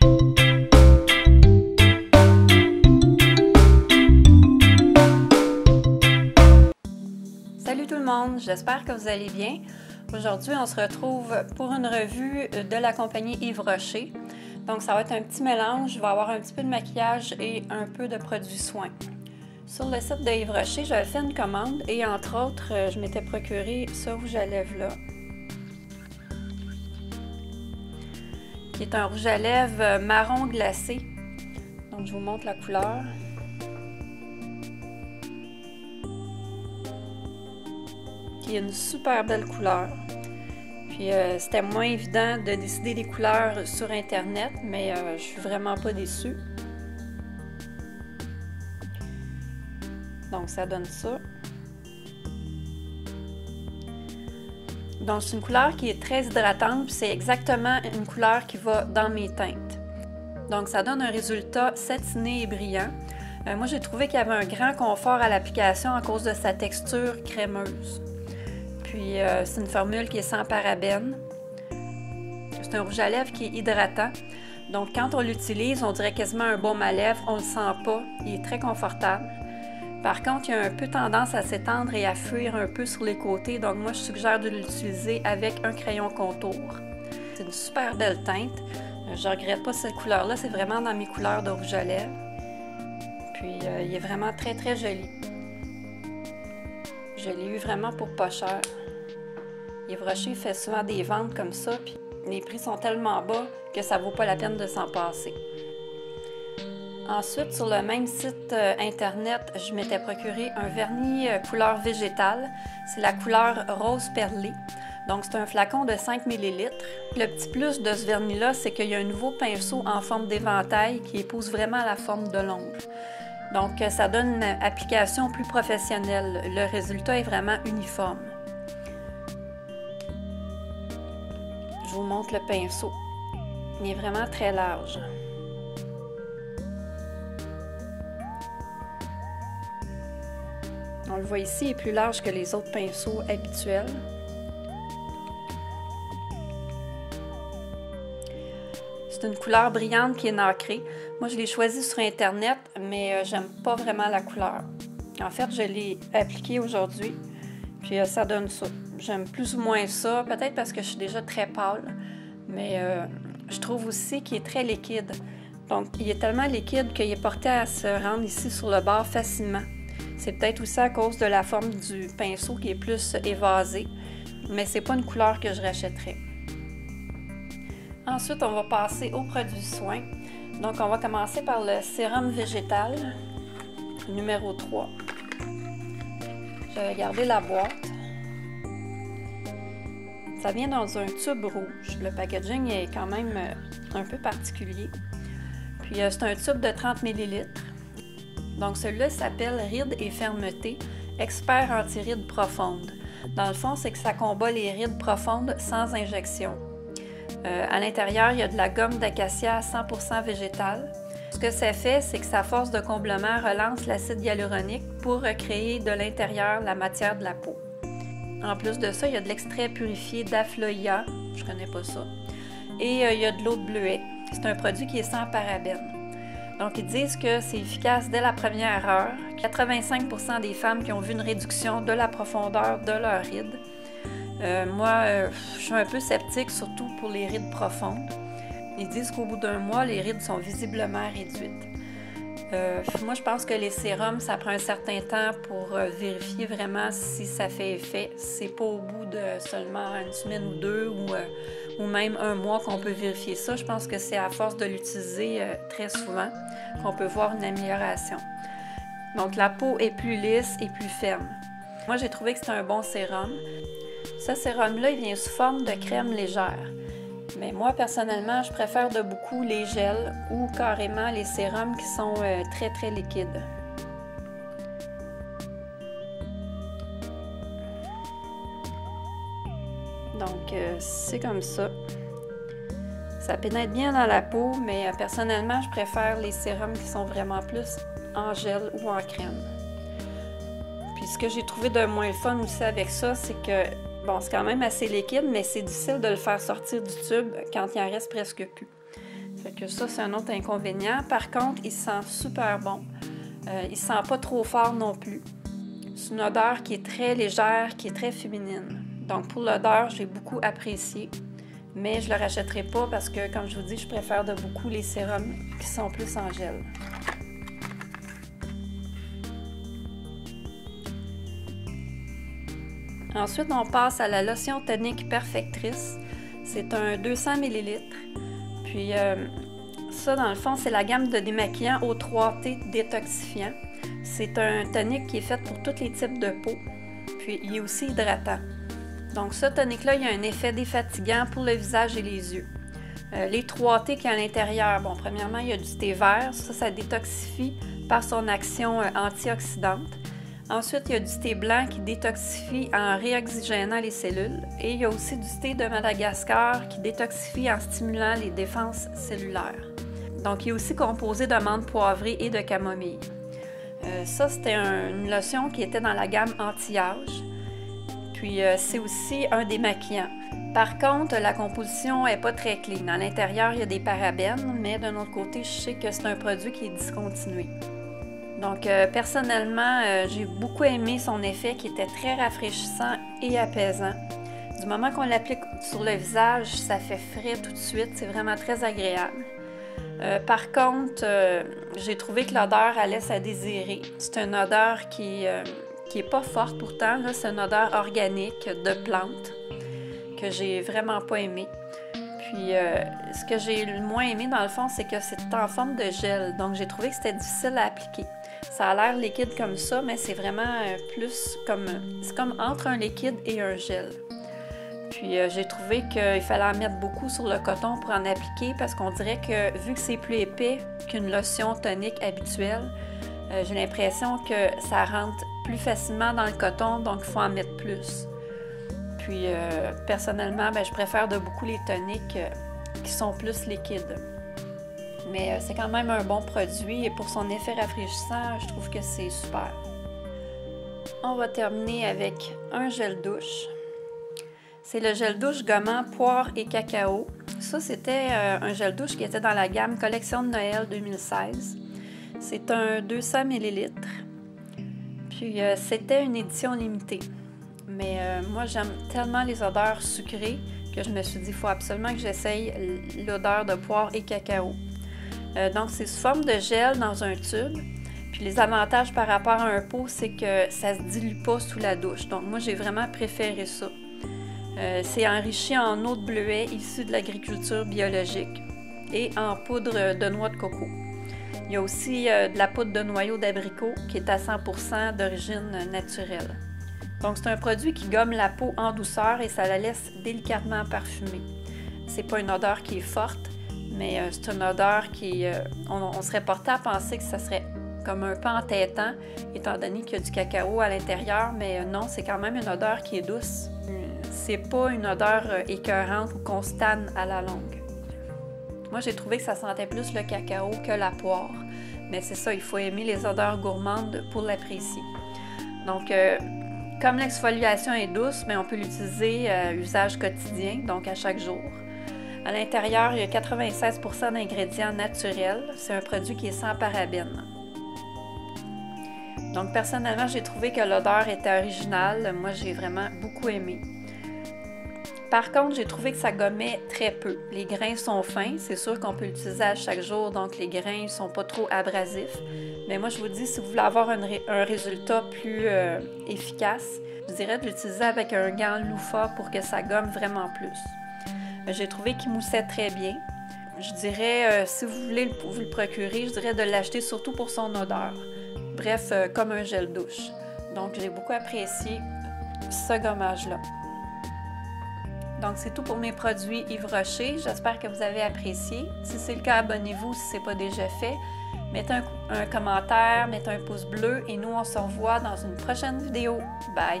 Salut tout le monde, j'espère que vous allez bien. Aujourd'hui, on se retrouve pour une revue de la compagnie Yves Rocher. Donc, ça va être un petit mélange. Je vais avoir un petit peu de maquillage et un peu de produits soins. Sur le site de Yves Rocher, j'avais fait une commande et entre autres, je m'étais procuré ce rouge à lèvres Qui est un rouge à lèvres marron glacé. Donc, je vous montre la couleur. Qui est une super belle couleur. Puis euh, c'était moins évident de décider des couleurs sur Internet, mais euh, je suis vraiment pas déçue. Donc ça donne ça. Donc c'est une couleur qui est très hydratante, puis c'est exactement une couleur qui va dans mes teintes. Donc ça donne un résultat satiné et brillant. Euh, moi j'ai trouvé qu'il y avait un grand confort à l'application à cause de sa texture crémeuse. Puis euh, c'est une formule qui est sans parabènes. C'est un rouge à lèvres qui est hydratant. Donc quand on l'utilise, on dirait quasiment un baume à lèvres. On ne le sent pas. Il est très confortable. Par contre, il a un peu tendance à s'étendre et à fuir un peu sur les côtés. Donc moi, je suggère de l'utiliser avec un crayon contour. C'est une super belle teinte. Je regrette pas cette couleur-là. C'est vraiment dans mes couleurs de rouge à lèvres. Puis euh, il est vraiment très très joli. Je l'ai eu vraiment pour pas cher. Yves Rocher fait souvent des ventes comme ça, puis les prix sont tellement bas que ça vaut pas la peine de s'en passer. Ensuite, sur le même site euh, internet, je m'étais procuré un vernis euh, couleur végétale. C'est la couleur rose perlée. Donc, c'est un flacon de 5 ml. Le petit plus de ce vernis-là, c'est qu'il y a un nouveau pinceau en forme d'éventail qui épouse vraiment la forme de l'ongle. Donc, euh, ça donne une application plus professionnelle. Le résultat est vraiment uniforme. Je vous montre le pinceau. Il est vraiment très large. On le voit ici, est plus large que les autres pinceaux habituels. C'est une couleur brillante qui est nacrée. Moi, je l'ai choisi sur Internet, mais euh, j'aime pas vraiment la couleur. En fait, je l'ai appliqué aujourd'hui, puis euh, ça donne ça. J'aime plus ou moins ça, peut-être parce que je suis déjà très pâle, mais euh, je trouve aussi qu'il est très liquide. Donc, il est tellement liquide qu'il est porté à se rendre ici sur le bord facilement. C'est peut-être aussi à cause de la forme du pinceau qui est plus évasé, mais c'est pas une couleur que je rachèterais. Ensuite, on va passer aux produits soins. Donc, on va commencer par le sérum végétal numéro 3. Je vais garder la boîte. Ça vient dans un tube rouge. Le packaging est quand même euh, un peu particulier. Puis, euh, c'est un tube de 30 ml. Donc celui-là s'appelle Rides et fermeté, expert anti-rides profondes. Dans le fond, c'est que ça combat les rides profondes sans injection. Euh, à l'intérieur, il y a de la gomme d'acacia 100% végétale. Ce que ça fait, c'est que sa force de comblement relance l'acide hyaluronique pour recréer de l'intérieur la matière de la peau. En plus de ça, il y a de l'extrait purifié d'Afloia, je connais pas ça, et euh, il y a de l'eau de bleuet. C'est un produit qui est sans parabènes. Donc, ils disent que c'est efficace dès la première heure. 85% des femmes qui ont vu une réduction de la profondeur de leurs rides. Euh, moi, euh, je suis un peu sceptique, surtout pour les rides profondes. Ils disent qu'au bout d'un mois, les rides sont visiblement réduites. Euh, moi, je pense que les sérums, ça prend un certain temps pour vérifier vraiment si ça fait effet. C'est pas au bout de seulement une semaine ou deux ou ou même un mois qu'on peut vérifier ça. Je pense que c'est à force de l'utiliser euh, très souvent qu'on peut voir une amélioration. Donc la peau est plus lisse et plus ferme. Moi, j'ai trouvé que c'était un bon sérum. Ce sérum-là, il vient sous forme de crème légère. Mais moi, personnellement, je préfère de beaucoup les gels ou carrément les sérums qui sont euh, très, très liquides. Donc, euh, c'est comme ça. Ça pénètre bien dans la peau, mais euh, personnellement, je préfère les sérums qui sont vraiment plus en gel ou en crème. Puis ce que j'ai trouvé de moins fun aussi avec ça, c'est que, bon, c'est quand même assez liquide, mais c'est difficile de le faire sortir du tube quand il en reste presque plus. Fait que ça, c'est un autre inconvénient. Par contre, il sent super bon. Euh, il sent pas trop fort non plus. C'est une odeur qui est très légère, qui est très féminine. Donc pour l'odeur, j'ai beaucoup apprécié. Mais je ne le rachèterai pas parce que, comme je vous dis, je préfère de beaucoup les sérums qui sont plus en gel. Ensuite, on passe à la lotion tonique perfectrice. C'est un 200 ml. Puis euh, ça, dans le fond, c'est la gamme de démaquillants au 3T détoxifiant. C'est un tonique qui est fait pour tous les types de peau. Puis il est aussi hydratant. Donc ce tonique-là, il a un effet défatigant pour le visage et les yeux. Euh, les 3T qui à l'intérieur, bon, premièrement, il y a du thé vert. Ça, ça détoxifie par son action euh, antioxydante. Ensuite, il y a du thé blanc qui détoxifie en réoxygénant les cellules. Et il y a aussi du thé de Madagascar qui détoxifie en stimulant les défenses cellulaires. Donc, il est aussi composé de menthe poivrée et de camomille. Euh, ça, c'était une lotion qui était dans la gamme anti-âge. Puis, euh, c'est aussi un démaquillant. Par contre, la composition n'est pas très clean. À l'intérieur, il y a des parabènes, mais d'un autre côté, je sais que c'est un produit qui est discontinué. Donc, euh, personnellement, euh, j'ai beaucoup aimé son effet qui était très rafraîchissant et apaisant. Du moment qu'on l'applique sur le visage, ça fait frais tout de suite. C'est vraiment très agréable. Par contre, j'ai trouvé que l'odeur allait à désirer. C'est une odeur qui n'est pas forte pourtant. C'est une odeur organique de plante que j'ai vraiment pas aimé. Puis, ce que j'ai le moins aimé dans le fond, c'est que c'est en forme de gel. Donc, j'ai trouvé que c'était difficile à appliquer. Ça a l'air liquide comme ça, mais c'est vraiment euh, plus comme. C'est comme entre un liquide et un gel. Puis euh, j'ai trouvé qu'il fallait en mettre beaucoup sur le coton pour en appliquer parce qu'on dirait que vu que c'est plus épais qu'une lotion tonique habituelle, euh, j'ai l'impression que ça rentre plus facilement dans le coton, donc il faut en mettre plus. Puis personnellement, ben, je préfère de beaucoup les toniques qui sont plus liquides mais euh, c'est quand même un bon produit et pour son effet rafraîchissant, je trouve que c'est super. On va terminer avec un gel douche. C'est le gel douche gommant poire et cacao. Ça, c'était euh, un gel douche qui était dans la gamme Collection de Noël 2016. C'est un 200 ml. Puis euh, c'était une édition limitée. Mais moi, j'aime tellement les odeurs sucrées que je me suis dit, il faut absolument que j'essaye l'odeur de poire et cacao. Euh, donc, c'est sous forme de gel dans un tube. Puis les avantages par rapport à un pot, c'est que ça se dilue pas sous la douche. Donc, moi, j'ai vraiment préféré ça. Euh, c'est enrichi en eau de bleuet issue de l'agriculture biologique et en poudre de noix de coco. Il y a aussi euh, de la poudre de noyau d'abricot qui est à 100% d'origine naturelle. Donc, c'est un produit qui gomme la peau en douceur et ça la laisse délicatement parfumée. C'est pas une odeur qui est forte, mais euh, c'est une odeur qui. Euh, on, serait porté à penser que ça serait comme un peu entêtant, étant donné qu'il y a du cacao à l'intérieur, mais non, c'est quand même une odeur qui est douce. C'est pas une odeur écœurante ou constante à la longue. Moi, j'ai trouvé que ça sentait plus le cacao que la poire. Mais c'est ça, il faut aimer les odeurs gourmandes pour l'apprécier. Donc, comme l'exfoliation est douce, mais on peut l'utiliser à usage quotidien, donc à chaque jour. À l'intérieur, il y a 96% d'ingrédients naturels. C'est un produit qui est sans parabènes. Donc personnellement, j'ai trouvé que l'odeur était originale. Moi, j'ai vraiment beaucoup aimé. Par contre, j'ai trouvé que ça gommait très peu. Les grains sont fins, c'est sûr qu'on peut l'utiliser à chaque jour, donc les grains ne sont pas trop abrasifs. Mais moi, je vous dis, si vous voulez avoir un, résultat plus euh, efficace, je dirais de l'utiliser avec un gant loufa pour que ça gomme vraiment plus. J'ai trouvé qu'il moussait très bien. Je dirais, euh, si vous voulez vous le procurer, je dirais de l'acheter surtout pour son odeur. Bref, euh, comme un gel douche. Donc, j'ai beaucoup apprécié ce gommage-là. Donc, c'est tout pour mes produits Yves Rocher. J'espère que vous avez apprécié. Si c'est le cas, abonnez-vous si ce n'est pas déjà fait. Mettez un, commentaire, mettez un pouce bleu et nous, on se revoit dans une prochaine vidéo. Bye!